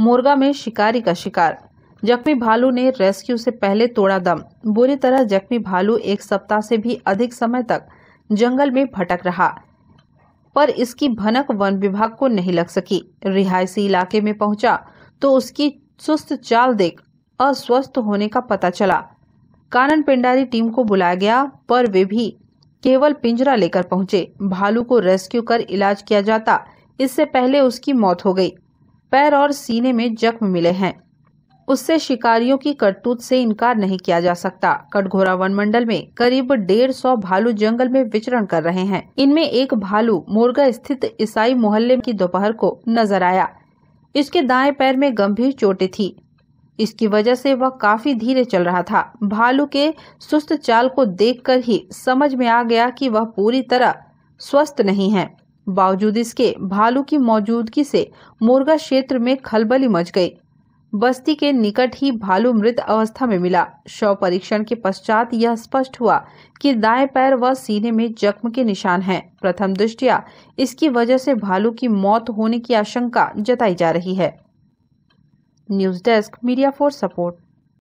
मुर्गा में शिकारी का शिकार। जख्मी भालू ने रेस्क्यू से पहले तोड़ा दम। बुरी तरह जख्मी भालू एक सप्ताह से भी अधिक समय तक जंगल में भटक रहा, पर इसकी भनक वन विभाग को नहीं लग सकी। रिहायशी इलाके में पहुँचा तो उसकी सुस्त चाल देख अस्वस्थ होने का पता चला। कानन पिंडारी टीम को बुलाया गया, पर वे भी केवल पिंजरा लेकर पहुँचे। भालू को रेस्क्यू कर इलाज किया जाता। इससे पहले उसकी मौत हो गई। पैर और सीने में जख्म मिले हैं। उससे शिकारियों की करतूत से इनकार नहीं किया जा सकता। कटघोरा वन मंडल में करीब डेढ़ सौ भालू जंगल में विचरण कर रहे हैं। इनमें एक भालू मोरगा स्थित ईसाई मोहल्ले की दोपहर को नज़र आया। इसके दाएँ पैर में गंभीर चोटें थी। इसकी वजह से वह काफ़ी धीरे चल रहा था। भालू के सुस्त चाल को देखकर ही समझ में आ गया कि वह पूरी तरह स्वस्थ नहीं है। बावजूद इसके, भालू की मौजूदगी से मुर्गा क्षेत्र में खलबली मच गई। बस्ती के निकट ही भालू मृत अवस्था में मिला। शव परीक्षण के पश्चात यह स्पष्ट हुआ कि दाएँ पैर व सीने में जख्म के निशान हैं। प्रथम दृष्टिया इसकी वजह से भालू की मौत होने की आशंका जताई जा रही है। News desk, media for support.